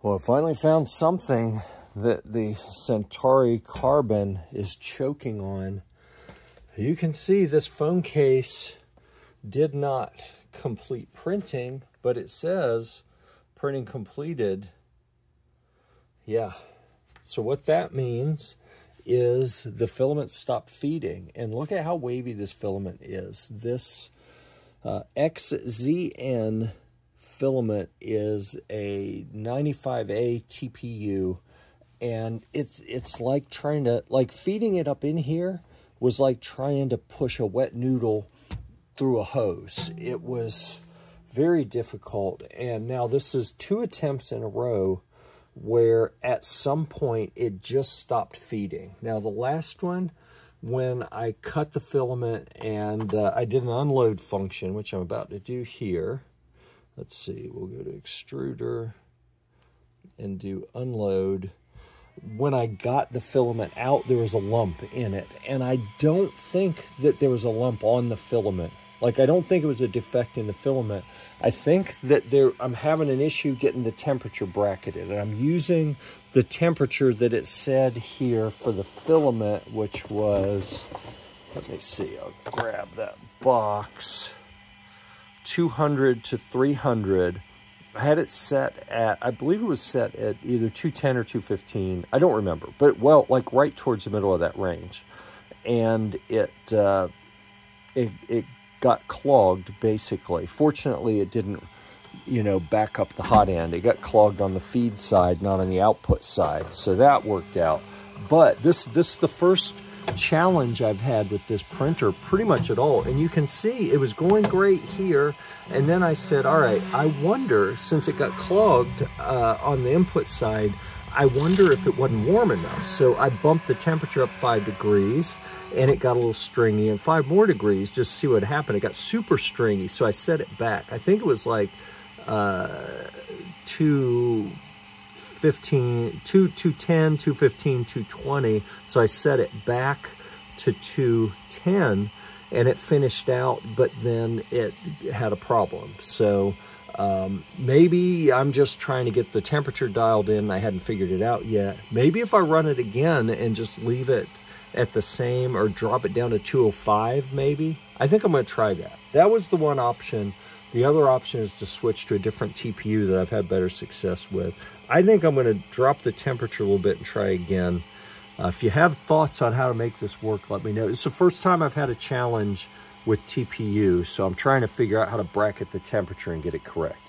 Well, I finally found something that the Centauri carbon is choking on. You can see this phone case did not complete printing, but it says printing completed. Yeah. So what that means is the filament stopped feeding. And look at how wavy this filament is. This uh, XZN filament is a 95A TPU and it's it's like trying to like feeding it up in here was like trying to push a wet noodle through a hose. It was very difficult and now this is two attempts in a row where at some point it just stopped feeding. Now the last one when I cut the filament and uh, I did an unload function, which I'm about to do here. Let's see, we'll go to extruder and do unload. When I got the filament out, there was a lump in it. And I don't think that there was a lump on the filament. Like, I don't think it was a defect in the filament. I think that there I'm having an issue getting the temperature bracketed. And I'm using the temperature that it said here for the filament, which was, let me see, I'll grab that box. 200 to 300. I had it set at, I believe it was set at either 210 or 215. I don't remember, but well, like right towards the middle of that range. And it, uh, it, it got clogged basically. Fortunately, it didn't, you know, back up the hot end. It got clogged on the feed side, not on the output side. So that worked out. But this, this is the first challenge I've had with this printer pretty much at all. And you can see it was going great here. And then I said, all right, I wonder, since it got clogged uh, on the input side, I wonder if it wasn't warm enough. So I bumped the temperature up five degrees and it got a little stringy and five more degrees just to see what happened. It got super stringy. So I set it back. I think it was like uh, two, 15, 2, 210, 215, 220. So I set it back to 210 and it finished out, but then it had a problem. So um, maybe I'm just trying to get the temperature dialed in. I hadn't figured it out yet. Maybe if I run it again and just leave it at the same or drop it down to 205 maybe. I think I'm going to try that. That was the one option. The other option is to switch to a different TPU that I've had better success with. I think I'm going to drop the temperature a little bit and try again. Uh, if you have thoughts on how to make this work, let me know. It's the first time I've had a challenge with TPU, so I'm trying to figure out how to bracket the temperature and get it correct.